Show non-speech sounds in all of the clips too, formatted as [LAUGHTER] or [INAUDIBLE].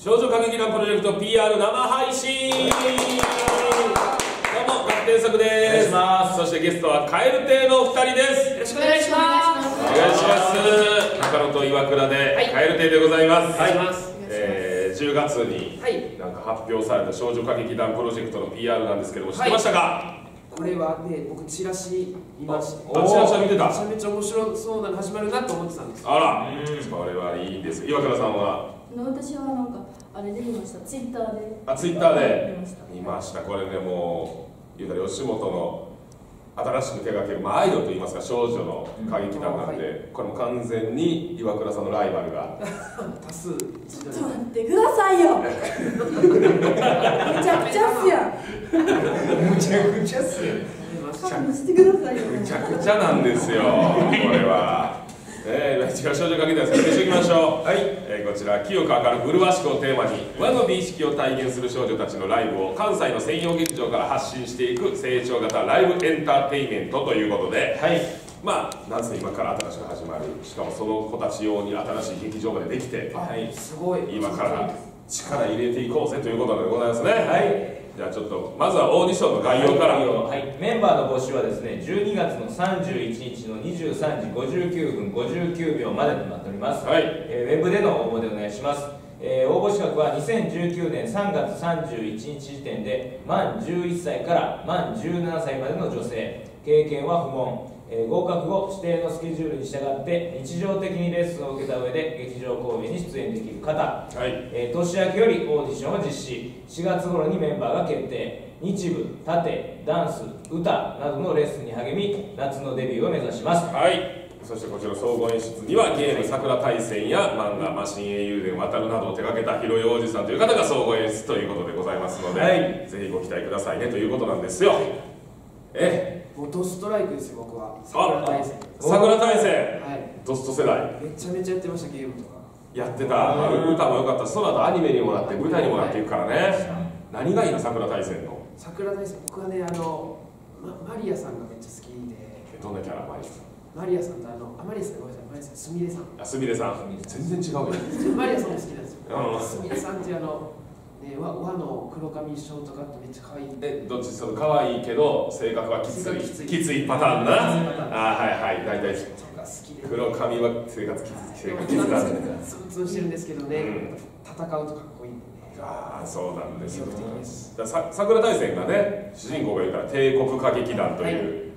少女歌劇団プロジェクト PR 生配信どうも学天作です。お願いします。そしてゲストはカエル亭のお二人です。よろしくお願いします。お願いします。中野と岩倉ではい。カエル亭でございます、お願い。します。えー10月にはい。なんか発表された少女歌劇団プロジェクトの PR なんですけども知ってましたか、これはね、僕チラシ見まして、あチラシは見てた。めちゃめちゃ面白そうなの始まるなと思ってたんです。あら、うん。それはいいです。岩倉さんは？私はなんかあれで見ました。ツイッターで。あツイッターで？見ました。見ました。これねもう言うたら吉本の新しく手掛ける、まあ、アイドルといいますか少女の歌劇団なんで、これも完全に岩倉さんのライバルが。[LAUGHS] 多数。ちょっと待ってくださいよ。めちゃくちゃっすやん。むちゃくちゃっすよ。出ました。勘弁してくださいよ。むちゃくちゃなんですよこれは。えー、一応少女歌劇団説明しておきましょう、はい。えーこちら清く明るく麗しくをテーマに和の美意識を体現する少女たちのライブを関西の専用劇場から発信していく成長型ライブエンターテインメントということで、はい。まあ夏今から新しく始まるしかもその子たち用に新しい劇場までできて、はい、すごい。今から力入れていこうぜということでございますね。はいじゃあちょっとまずはオーディションの概要から、はい、メンバーの募集はですね12月の31日の23時59分59秒までとなっております、はい。えーウェブでの応募でお願いします、えー応募資格は2019年3月31日時点で満11歳から満17歳までの女性。経験は不問、えー合格後指定のスケジュールに従って日常的にレッスンを受けた上で劇場公演に出演できる方。はい。えー年明けよりオーディションを実施。4月頃にメンバーが決定。日舞盾ダンス歌などのレッスンに励み夏のデビューを目指します。はい。そしてこちら総合演出にはゲーム桜大戦や漫画「マシン英雄伝渡る」などを手掛けた広い王子さんという方が総合演出ということでございますので、はい。ぜひご期待くださいねということなんですよ。えもうドストライクですよ、僕は。あ桜大戦。桜大戦はい。ドスト世代めちゃめちゃやってました、ゲームとか。やってたあの歌も良かったその後アニメにもなって舞台にもなっていくからね何がいいの桜大戦の？桜大戦、僕はね、あの、ま、マリアさんがめっちゃ好きで、えどんなキャラマリさん？マリアさんとあの、あマリアさん、ごめんなさい、マリアさん、すみれさん。あすみれさん全然違うよマリアさんも好きなんですようん。すみれさんってあの、ね、和和の黒髪ショートカットめっちゃ可愛い。えどっちその可愛いけど性格はきつい性格きついパターンなあはいはい大体。黒髪は生活きつ生活きつなんなんでツンツンしてるんですけどね、うん戦うとかっこいい。ああそうなんですよ魅力的ですださ桜大戦がね主人公が言うから帝国歌劇団という、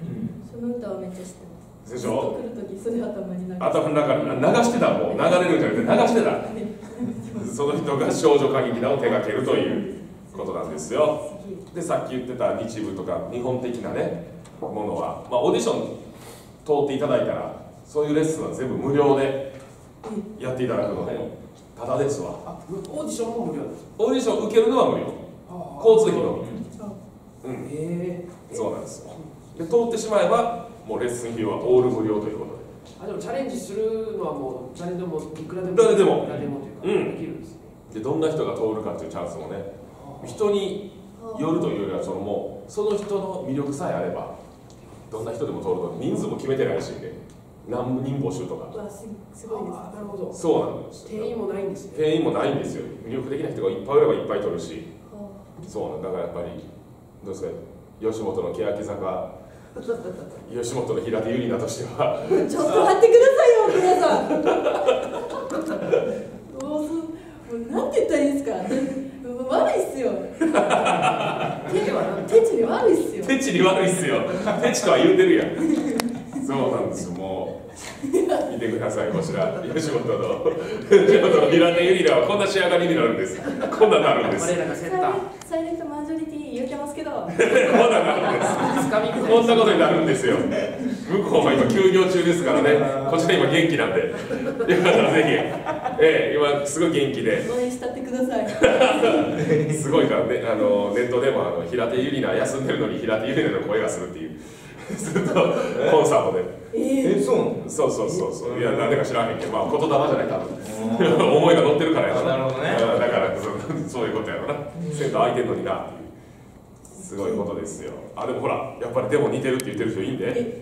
その歌はめっちゃ知ってますでしょ来る時それ頭に流して頭の中に流してたもう流れるんじゃなくて流してたその人が少女歌劇団を手掛けるということなんですよ。でさっき言ってた日舞とか日本的なねものは、まあ、オーディション通っていただいたらそういうレッスンは全部無料でやっていただくので、ただですわ。あ、オーディションも無料オーディション受けるのは無料。か交通費の。み、うん、ええそうなんですよ。で通ってしまえばもうレッスン費用はオール無料ということであ、でもチャレンジするのはもう、誰でも、いくらでも。誰でも。いくらでもというか、うん。できるんですね。でどんな人が通るかっていうチャンスもね人によるというよりはそのもうその人の魅力さえあればどんな人でも通ると人数も決めてないらしいんで何人募集とか。すすごいです。あ、なるほど。そうなんです定員もないんですね。定員もないんですよ。魅力的な人がいっぱいいればいっぱい取るし。はそうなんだ。からやっぱりどうですか吉本の欅坂吉本の平手友梨奈としては。あちょっと待ってくださいよ皆さん。もうなんて言ったらいいんですか。悪いっすよ。手はなん手地に悪いっすよ。手地に悪いっすよ。手地とは言うてるやん。そうなんですよもう。見てくださいこちら吉本の。吉本の平手友梨奈はこんな仕上がりになるんです。こんなんなるんです我らがセッター。サイレントマジョリティ言うてますけど。こんなるんです。こんなことになるんですよ。向こうは今休業中ですからね。こちら今元気なんで。よかったらぜひ。ええ今すごい元気で。応援したってください。[LAUGHS] すごいからねあのネットでもあの平手友梨奈休んでるのに平手友梨奈の声がするっていう。ずっとコンサートで。ええ。そうそうそうそうそう。いやなんでか知らへんけどまあ言霊じゃない多分。[LAUGHS] 思いが乗ってるからやろな。るほどね。うんだからそそういうことやろな。センター空いてんのにな。っていうすごいことですよ。あでもほらやっぱりでも似てるって言ってる人いいんで。え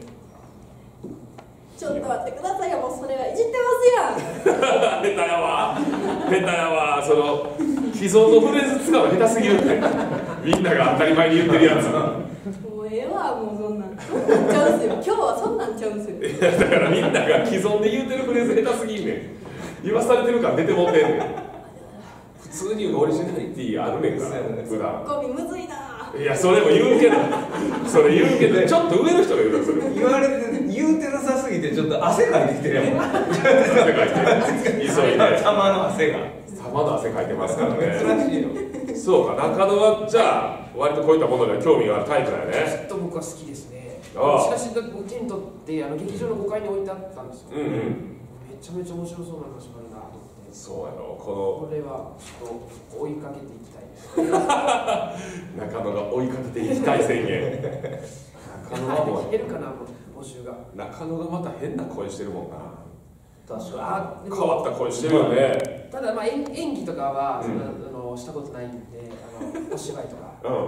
ちょっと待ってくださいよもうそれはいじってますやん。下手やわ。下手やわ。その既存のフレーズ使うの下手すぎるって。みんなが当たり前に言ってるやつ。もうええわもうそんなん。そんなんちゃうんすよ。今日はそんなんちゃうんすよ。いやだからみんなが既存で言うてるフレーズ下手すぎんねん。言わされてるから出てもってんねん。普通にオリジナリティあるねんから普段。ゴミむずいないやそれも言うけど。それ言うけどちょっと上の人が言うのそれ。言われて言うてなさすぎてちょっと汗かいてきてるやんもん。汗かいて急いで。玉の汗が。様の汗かいてますからね。珍しいよ。そうか中野はじゃあ割とこういったものには興味があるタイプだよずねっと僕は好きですね。ああ。しかし僕テントってあの劇場の5階に置いてあったんですよ、うんうん。めちゃめちゃ面白そうな話もあるなと思ってそうやろここれはちょっと追いかけていきたいです。の [LAUGHS] 中野が追いかけていきたい宣言。中野はもう減るかな募集が。中野がまた変な声してるもんな。確あで変わった声してるよね。ただまあ演演技とかは、うん。あのしたことないんであのお芝居とか、[LAUGHS] うん。あんま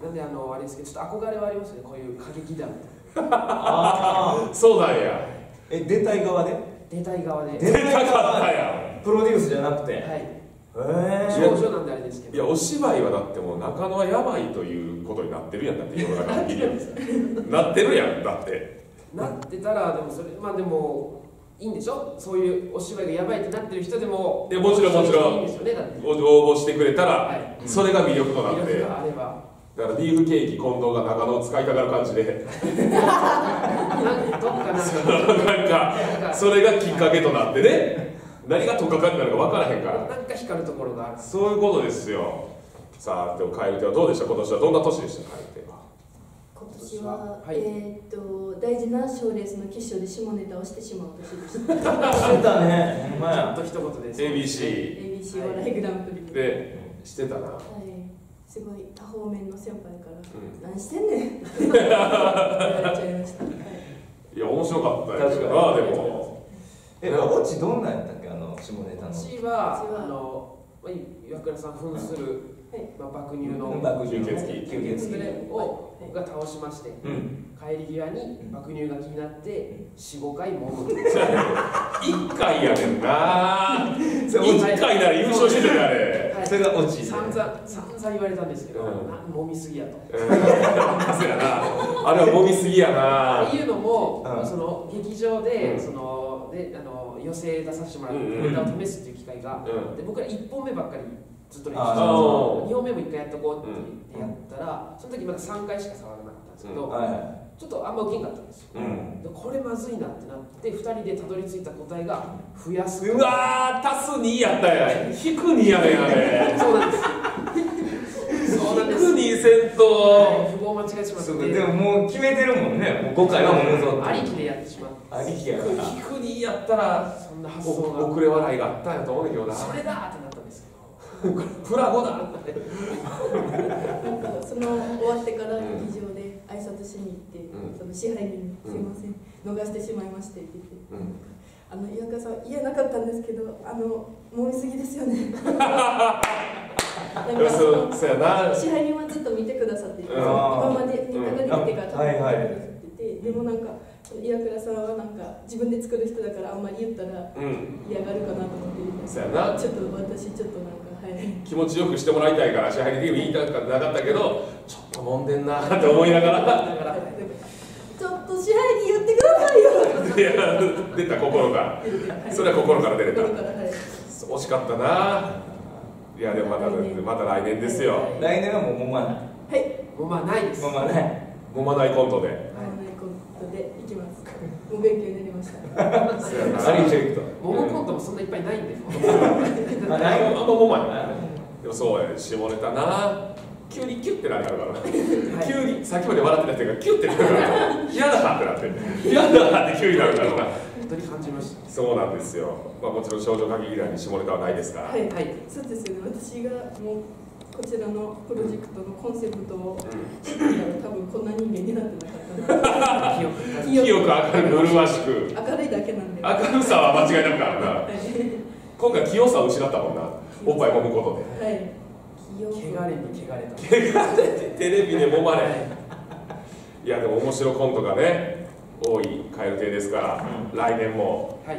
り。なんであのあれですけどちょっと憧れはありますねこういう歌劇団ああそうなんや。え出たい側で？出たい側で。出たかったやプロデュースじゃなくて。へはい。え。少女なんであれですけど。んいやお芝居はだってもう中野はやばいということになってるやんだって。世の中のギリアンなってるやんだってなってたらでもそれまあでもいいんでしょ？そういうお芝居がやばいってなってる人でもいやもちろんもちろん。いいんですよねだって。お応募してくれたら、はい。それが魅力となって。魅力があれば。だからビーフケーキ近藤が中野を使いたがる感じで。[LAUGHS] なんどっかなんかなんかそれがきっかけとなってね。何が取っかかりになるか分からへんから。なんか光るところがある。そういうことですよ。さあでも蛙亭はどうでした？今年はどんな年でした？蛙亭は。今年は、はい。えーっと大事な賞レースの決勝で下ネタをしてしまう年でした。してたね。ほんまや。ちょっと一言です ABC ABC 笑い。グランプリで、でしてたな。はい、すごい多方面の先輩からうん「何してんねん」って言われちゃいました、はいいや面白かったよ。確かに。なでも。えオチどんなんやったっけ？あの下ネタの。私はうちはあのまあ岩倉さん扮する、はい。まあ、爆乳の爆吸血鬼。吸血鬼をが倒しましてうん。帰り際に爆乳が気になって45回もむ。[LAUGHS] 一回やねんな。[LAUGHS] それ一回なら優勝してたよあれはい。それがオチで。散々散々言われたんですけど、うん。みすぎやと。あれは揉みすぎやな。っていうのも、うん。その劇場で、うん。そのであの寄せ出させてもらってネタを試すっていう機会が、うん。で僕ら1本目ばっかりずっと練習してあたんーですよ。2本目も1回やっとこうって言ってやったら、その時まだ3回しか触らなかったんですけど、はいはちょっとあんま受けんかったんですよ、うん。でこれまずいなってなって2人でたどり着いた答えが増やすうわー足す2やったやん。引く2やねんあれ。[LAUGHS] そうなんです。そうなんです引く2せんと。符号間違えて。しまっでももう決めてるもんね。もう5回はもうぞありきでやってしまって。ありきやから。引く2やったらそんな発想が。お遅れ笑いがあったんやと思うねんだけどな。それだってなったんですけど [LAUGHS] プラゴだ。なんかその終わってから劇場で挨拶しに行って、うん。その支配人に「すいません、逃してしまいまして」って言って「うん。あの岩倉さん言えなかったんですけどあの揉みすぎですよね」[LAUGHS] なんかそそうやな。支配人はずっと見てくださって今までネタができてからうん。多分見てくだはいはい。さってて、でもなんか岩倉さんはなんか自分で作る人だからあんまり言ったらうん。嫌がるかなと思ってそうやな。ちょっと私ちょっとなんかはい。気持ちよくしてもらいたいから支配人に言いたくなかったけどちょっと揉んでんなって思いながらだからちょっと支配に言ってくださいよ。いや出た心が。それは心から出れた。心からはい。惜しかったな。いやでもまたまた来年ですよ。来年はもうもまない。はい。もうまあないです。もまない揉まないコントで。合わないます。もう勉強になりました。そうやな。ありしていくと。モモコントもそんないっぱいないんで。[LAUGHS] あないあんま揉まない。でもそうやね。下ネタな。急にキュッてなるから。な急にさっきまで笑ってた人がキュッてなるから。[LAUGHS] 嫌だってなって。嫌だって急になるから。な本当に感じました。そうなんですよ、まあ、もちろん少女歌劇団に下ネタはないですから、はい。はい。そうですよね。私がもうこちらのプロジェクトのコンセプトをう知ってたら多分こんな人間になってなかったな。[LAUGHS] 記憶ん、清く明るく麗しく明るい。だけな。んで。明るさは間違いな。くあるな。はい。今回清さを失ったもんな。おっぱい揉むことではい。汚れに汚れたテレビで揉まれいやでも面白コントがね多い蛙亭ですから、来年もはい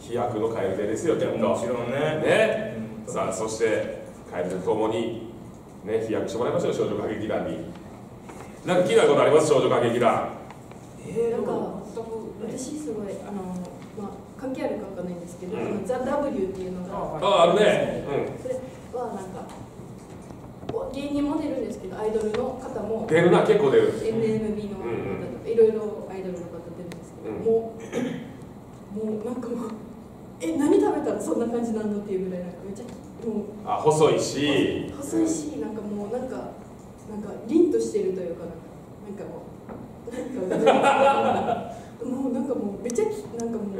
飛躍の蛙亭ですよきっともちろんねねうんさあそして蛙亭ともにね飛躍してもらいましょう少女歌劇団に。なんか気になることあります？少女歌劇団。えなんか私すごいあの、まあ、関係あるかわかんないんですけど、うん。ザ・ W っていうのがあああるね。それはなんかお芸人も出るんですけどアイドルの方もうん出るな結構出る。NMB の方とかいろいろアイドルの方出るんですけど、うんもうもうなんかもうえ何食べたらそんな感じなのっていうぐらいなんかめっちゃもうあ細いし細いしなんかもうなんかなんか凛としてるというかなんかもうなんかもうなんかもうめっちゃきなんかもう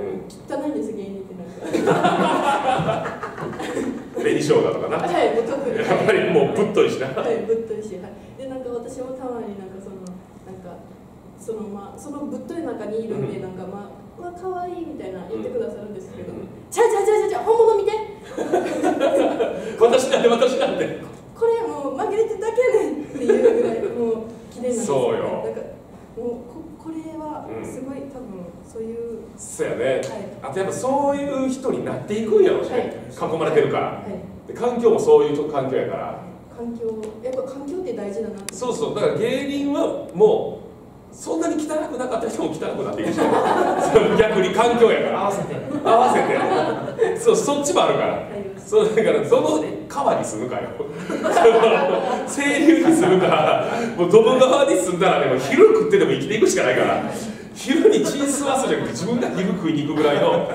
汚いんです芸人ってなんか紅生姜とかな？はいもう特に。やっぱりもうぶっといしな。はいぶっといしはい。でなんか私もたまになんかそのなんかそのまあそのぶっとい中にいるんで、うんなんかまあうわ可愛いみたいな言ってくださるんですけど、うん。ちゃうちゃうちゃうちゃうちゃう本物見て [LAUGHS] 私なんて私なんてこれもう紛れてるだけやねんっていうぐらいもう綺麗なんですそうよ。なんかもうここれはうんすごい多分そういう、そうやね。はい。あとやっぱそういう人になっていくんやろしね、囲まれてるから。はい、で環境もそういう環境やから。環境やっぱ環境って大事だなってそうそう。だから芸人はもうそんなに汚くなかった人も汚くなっていくし逆に環境やから。合わせて。合わせて。そうそっちもあるから。そうだからどの川に住むかよ。[LAUGHS] 清流に住むか。もうドブ川に住んだらでも昼食ってでも生きていくしかないから。昼に血吸わすじゃなくて自分が昼食いに行くぐらいの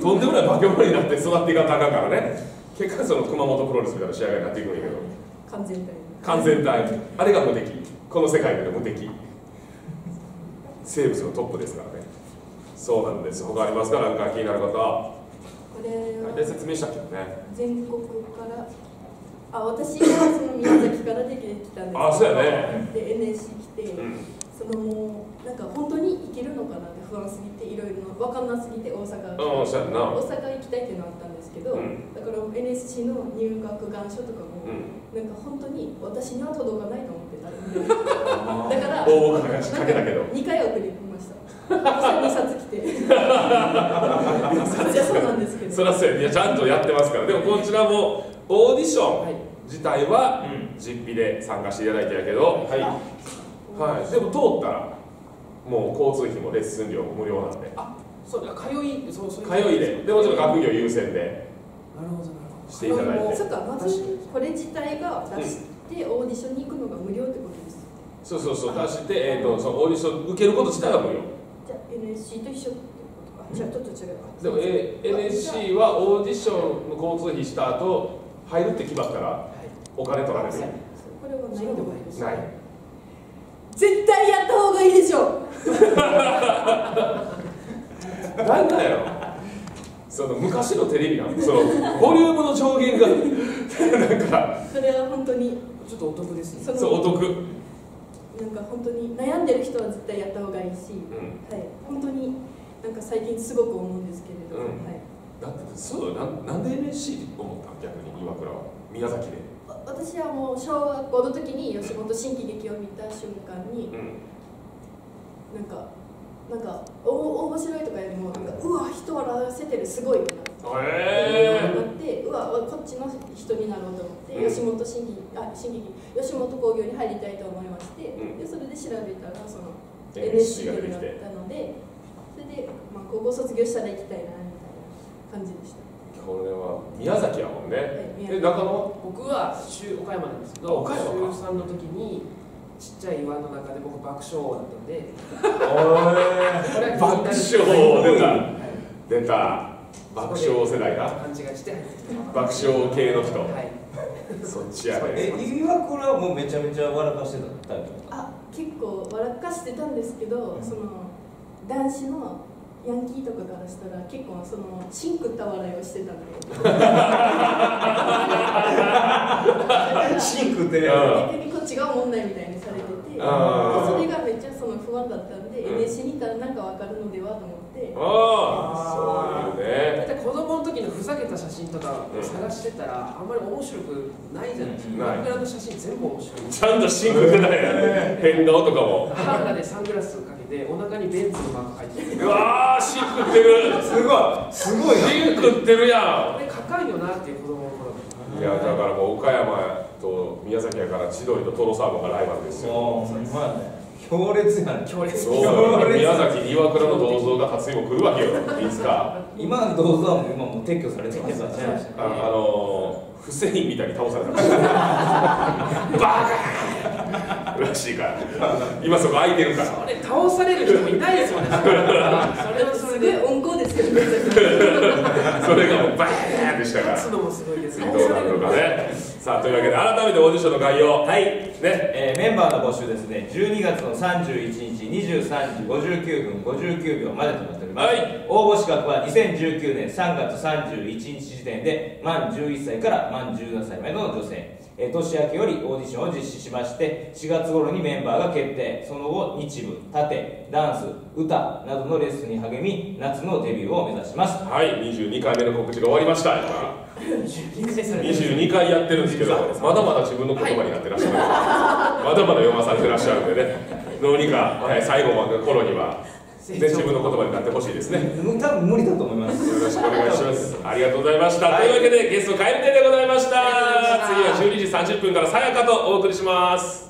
とんでもない化け物になって育っていかなあかんからね。結果その熊本プロレスみたいな試合になっていくんやけど。完全体。完全体。あれが無敵。この世界での無敵生物のトップですからね。そうなんです。他ありますか？なんか気になることこれは大体説明したけどね。全国からあ私はその宮崎から出てきたんですけど。あそうやね。で NSC 来て、うん。そのもうなんか本当に行けるのかなって不安すぎていろいろ分かんなすぎて大阪大阪行きたいっていうのはあったんですけど、うん。だから NSC の入学願書とかも、うん。なんか本当に私には届かないと思ってたんでだから応募かけかけたけど。2回送りました。2冊来て。そうなんですけどそりゃそうや。いやちゃんとやってますから。でもこちらもオーディショはい。ン自体はうん。実費で参加していただいてやけど、はい。はい、でも通ったら？もう交通費もレッスン料も無料なんで。あそうだ通いそうそう通いで。でもちろん学業優先で。なるほどなるほど。していただいて。そっかまずこれ自体が出してオーディションに行くのが無料ってことですそうそうそう出して、えー、とそのオーディション受けること自体は無料。じゃあ NSC と一緒ってことか。じゃあちょっと違うでも、えー NSC はオーディションの交通費した後入るって決まったらお金取られる。よこれはないのがいいです。ない絶対やった方がいいでしょ。なんなんやろその昔のテレビなのそのボリュームの上限が。なんか。それは本当に。ちょっとお得ですねそうお得、なんか本当に悩んでる人は絶対やった方がいいし、うん、はい、本当になんか最近すごく思うんですけれど、うん。はい、だってそうなんなんで NSC 思ったん逆に岩倉は。宮崎で。わ私はもう小学校の時に吉本新喜劇を見た瞬間にうん。なんかなんかお面白いとかよりもなんかうわ人笑わせてるすごいってなって。えなってうわこっちの人になろうと思って、うん。吉本新喜あ新喜劇吉本興業に入りたいと思いまして、うん。でそれで調べたらその NSC が出て。になったのでそれで、まあ、高校卒業したら行きたいなみたいな感じでしたこれは宮崎やもんね、はいえ中野は？僕は中岡山なんですけあど岡山か。中3の時にちっちゃい岩の中で僕爆笑王だったんで。爆笑 [LAUGHS] 気になる。出た。はい。出た。爆笑世代だ。勘違いして。爆笑系の人、はい。そっちやえね岩倉はもうめちゃめちゃ笑かしてたタイプあ結構笑かしてたんですけど、その男子のヤンキーとかからしたら結構そのシンクった笑いをしてたんでシンクでうん。逆にこっちがおもんないみたいにされててそれがめっちゃその不安だったんで、うん。NSC にいたらなんかわかるのではと思ってああそういうね。大体子供の時のふざけた写真とかうん探してたらあんまり面白くないじゃないですか。ない。僕らの写真全部面白い。ちゃんとシンク出ないや変顔とかも。ハンガでサングラスをかけてでお腹にベンツのマーク入ってる。うわーシ食ってる。すごい。すごいな。シ食ってるやこれかかんよなっていう子供の頃。んいやだからもう岡山と宮崎やから千鳥とトロサーモンがライバルですよ強烈やね強烈。そう。宮崎に岩倉の銅像が初にも来るわけよ。いつか。今の銅像はもう今もう撤去されてますから。ねああのー、フセインみたいに倒された。バカらしいから。今そこ空いてるから。これ倒される人もいないですよね。それはそすれで。ごい温厚ですけど [LAUGHS] それがもうバーンってしたから。勝つのもすごいですねさあというわけで改めてオーディションの概要。はい。ね。えーメンバーの募集ですね。12月の31日23時59分59秒までとなっております、はい。応募資格は2019年3月31日時点で満11歳から満17歳までの女性、えー年明けよりオーディションを実施しまして4月頃にメンバーが決定。その後日舞盾ダンス歌などのレッスンに励み夏のデビューを目指します。はい22回目の告知が終わりました今。22回やってるんですけどまだまだ自分の言葉になってらっしゃる、[LAUGHS] まだまだ読まされてらっしゃるんでね。どうにか、はい、最後までの頃には全自分の言葉になってほしいですね多分無理だと思いますよろしくお願いします。ありがとうございました。というわけでゲストカエル亭でございました。次は12時30分からさやかとお送りします。